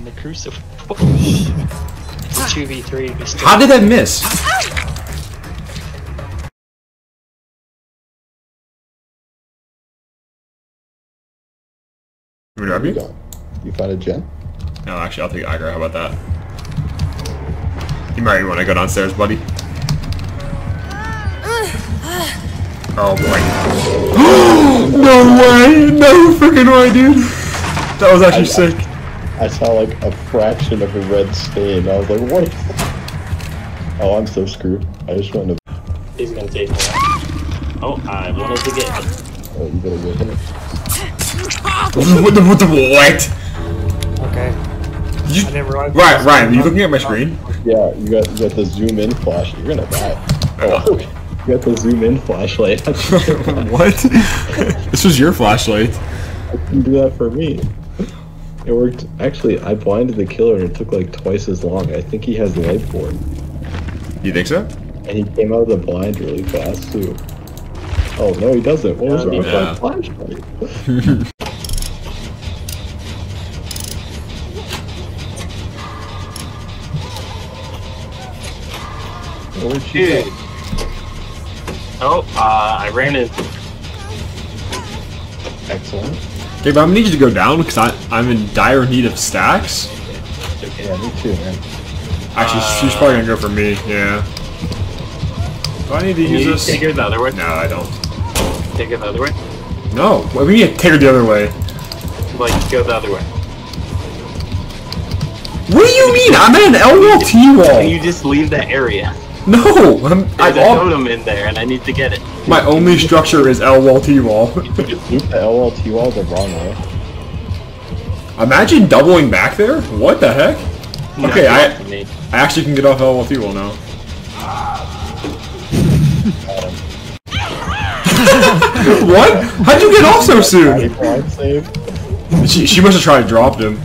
in the crucible. it's a 2v3. we How did that miss? You want me to grab you? You find a gen? No, actually, I'll take Agra. How about that? You might want to go downstairs, buddy. Oh boy. no way! No freaking way, dude! That was actually sick. I saw like a fraction of a red stain. I was like, what? is- Oh, I'm so screwed. I just went to. He's gonna take me. Oh, I wanted to get him. Oh, you better get him. what the, what the, what? Okay. You, I didn't realize. Ryan, Ryan, are you looking at my screen? Yeah, you got you got the zoom in flash. You're gonna die. Oh, you got the zoom in flashlight. what? this was your flashlight. I can do that for me. It worked. Actually, I blinded the killer and it took like twice as long. I think he has the Lightborn. You think so? And he came out of the blind really fast too. Oh no, he doesn't. What was wrong with Yeah. my flashlight? Where'd she Dude. go? Oh, uh, I ran into. Excellent. Okay, but I'm gonna need you to go down because I'm in dire need of stacks. Yeah, me too, man. Actually, she's probably gonna go for me. Yeah. Do I need to use you this? take her the other way? No, I don't. Take her the other way? No. What, we need to take her the other way. Like, go the other way. What do you mean? I'm at an LLT Can wall. you just leave that area? No, I'm. There's I'm a all, totem in there, and I need to get it. my only structure is L wall T wall. Loop the LLT wall the wrong way. Imagine doubling back there. What the heck? Okay, I. I actually can get off L wall T wall now. what? How'd you get off so soon? She, she must have tried to drop him.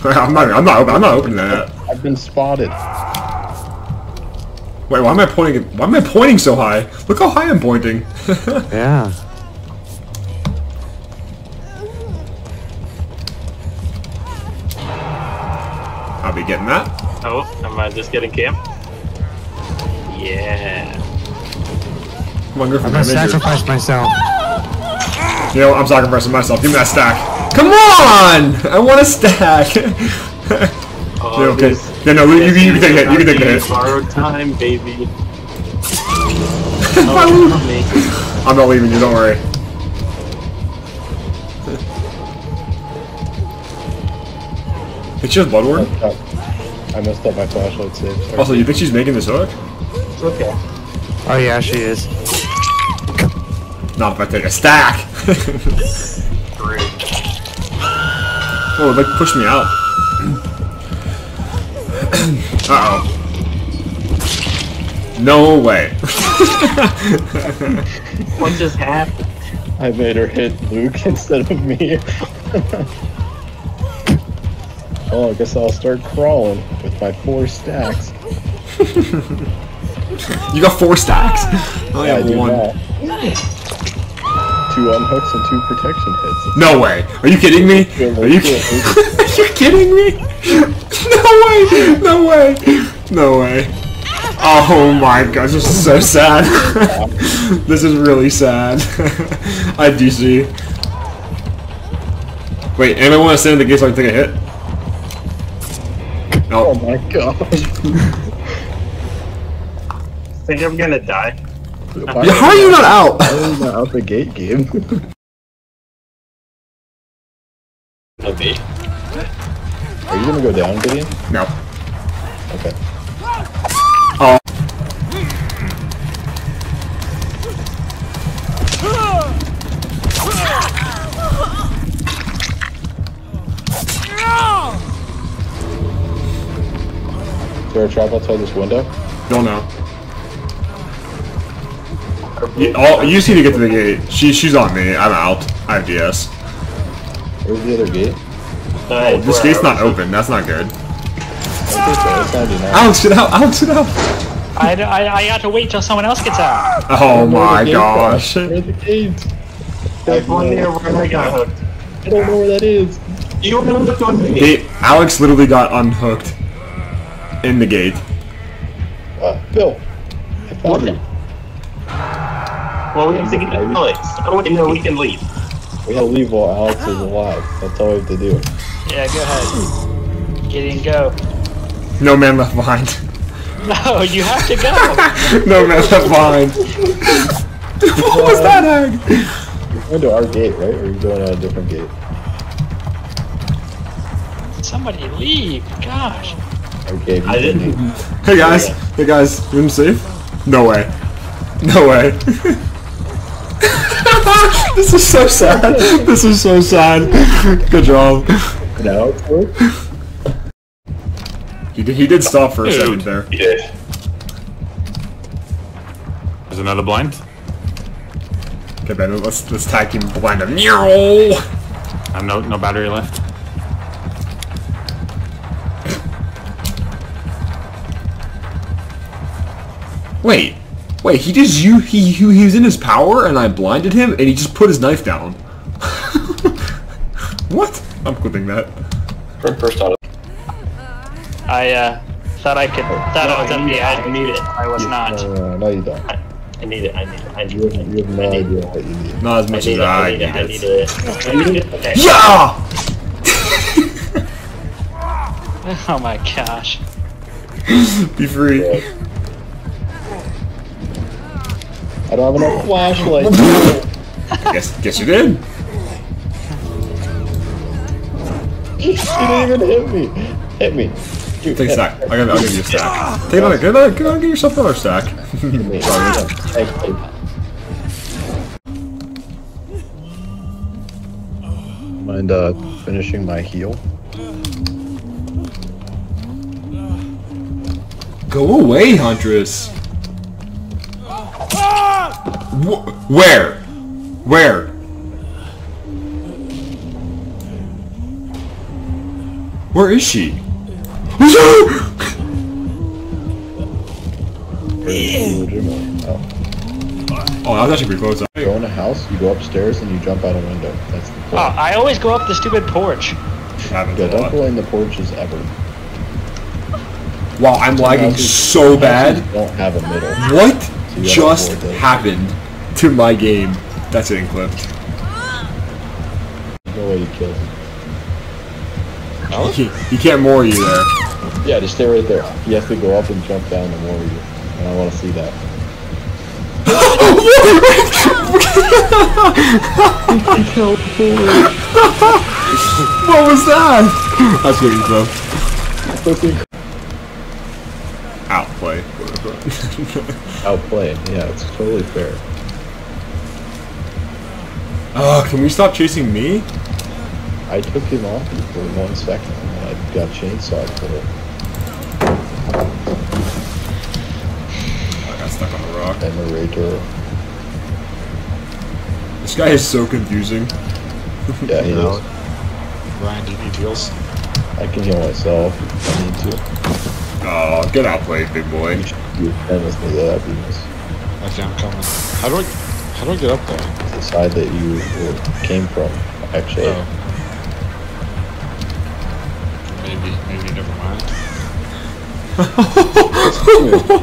I'm not. I'm not. I'm not opening that. I've been spotted. Wait, why am I pointing? Why am I pointing so high? Look how high I'm pointing. Yeah. I'll be getting that. Oh, am I just getting camp? Yeah. Come on, go I'm my gonna major. sacrifice myself. You know, I'm sacrificing myself. Give me that stack. Come on! I want a stack. Oh, Yeah, okay. these- Yeah, no, you, you, you can take it. You can take the hit. Borrowed time, baby. oh, help me. I'm not leaving you. Don't worry. Think she has blood ward? Oh, I messed up my flashlight save. Also, you think she's making this hook? It's okay. Oh yeah, she is. Not if I take a stack. Great. oh, like push me out. uh oh. No way. What just happened? I made her hit Luke instead of me. oh, I guess I'll start crawling with my four stacks. you got four stacks. I only Yeah, I have do one. That. Two unhooks and two protection hits. No way. Are you kidding me? Are you, Are you kidding me? No way. No way. No way. Oh my gosh, this is so sad. this is really sad. I DC. Wait, anyone want to stand in the gate so I can take a hit? Oh No. my gosh. Think I'm gonna die? Why how are you not out? Why are you not out the gate game? Maybe. Are you gonna go down, Gideon? No. Okay. Oh. Is there a trap outside this window? Don't know. You, oh, you just need to get to the gate. She, she's on me. I'm out. I have DS. Where's the other gate? Oh, this gate's not open. That's not good. Okay, so it's 99. Alex, get out! Alex, get out! I, I, I had to wait till someone else gets out. Oh Where's the my gate gosh. at? Where's the gate? There's one near where I got hooked. I don't know where that is. You unhooked on me. He, Alex literally got unhooked in the gate. Uh, Bill. I found you. Well, we have to get Alex. How do we know we can leave? We gotta leave while Alex is alive. That's all we have to do. Yeah, go ahead. Get in, go. No man left behind. No, you have to go. no man left behind. what was that, Ag? You're going to our gate, right? Or are you going to a different gate? Somebody leave. Gosh. Okay. I didn't. Hey guys, hey guys, you in safe? No way. No way. this is so sad. This is so sad. Good job. Now it's worked? He did, he did stop for a second there. Yeah. There's another blind. Okay, Ben, let's let's tag team blind him. No. I have no no battery left. Wait, wait. He just you he he he was in his power and I blinded him and he just put his knife down. what? I'm clipping that. First auto. I uh, thought I could. Thought I was I up the. I need it. I was not. No, no, no, no, you don't. I need it. I need it. I need You it. have, you have no I need idea what you need. Not as I much need as it. I I need it. I need need it. it. I need it. Okay. Yeah. Oh my gosh. Be free. I don't have enough flashlight. guess guess you did. you didn't even hit me. Hit me. Dude, Take a stack. I'll give, I'll give you a stack. Take another. Get another. Get, get yourself another stack. hit me. Hey, hey. Mind uh, finishing my heal? Go away, Huntress. Wh- where? Where? Where is she? Oh. Oh, that was actually pretty close. Go in a house, you go upstairs, and you jump out a window. That's the Oh, plan. I always go up the stupid porch. Yeah, don't go in the porches ever. Wow, I'm lagging so bad. Don't have a middle. What you gotta just happened to my game? That's getting clipped. No way you kill him. He, he can't mori you there. Yeah, just stay right there. You have to go up and jump down the more you. And I want to see that. what was that? That's getting clipped. Outplay. Outplay. Yeah, it's totally fair. Oh, can we stop chasing me? I took him off for one second, and I got chainsawed for it. I got stuck on the rock. And the Raider. This guy is so confusing. Yeah, he is. Ryan, do you need heals? I can heal myself if I need to. Oh, get outplayed, big boy. You should be friend me, though. That'd be nice. Okay, I'm coming. How do I, how do I get up there? The side that you came from, actually. Oh. Maybe, maybe, never mind.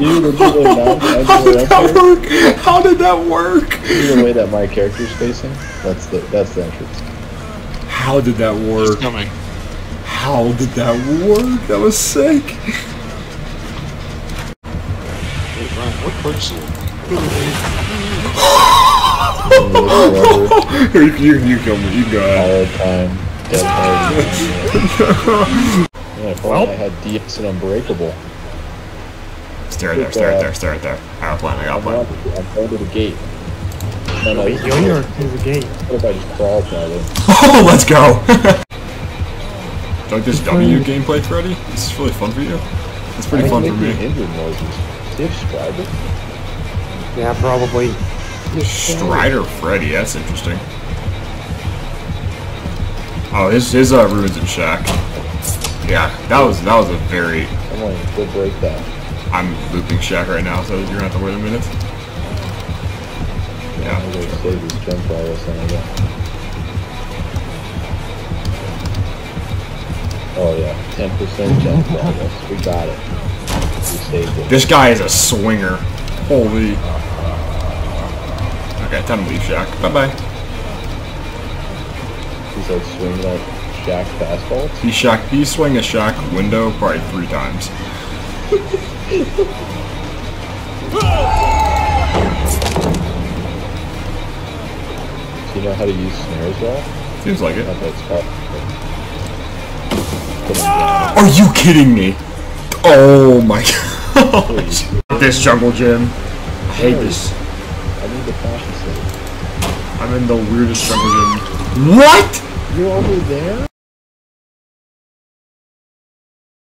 you legitimately not How did that work? How did that work? See the way that my character's facing? That's the that's the entrance. How did that He's work? coming. How did that work? That was sick. Ryan, what perks you? You, you, you kill me. You go ahead. all the time, dead hard. Yeah, if only I had DS and Unbreakable. Stay right there, stay right there, stay right there. I got a plan, I got a I'm plan. I'm going to the gate. No, no, you Yo, to the gate. What if I just crawled now then? Oh, let's go! like this W gameplay, Freddy? This is really fun for you? It's pretty fun for me. injured noises. Do Stridor? Yeah, probably. Stridor Freddy, that's interesting. Oh, his his uh, ruins in Shack. Yeah, that was that was a very. I'm going to go break that. I'm looping Shack right now, so you're gonna have to wait a minute. Yeah. I'm going to save this jump while I was on that. 10% jump progress. We got it. We saved it. This guy is a swinger. Holy. Okay, time to leave Shack. Bye bye. He's like swinging that Shack fastball. He Shack. He swing a Shack window probably three times. Do you know how to use snares well? Seems like it. Not that it's hard. Put 'em down. Are you kidding me? Oh my gosh. this jungle gym. I hate this. I need to practice it. I'm in the weirdest jungle gym. What? You're over there?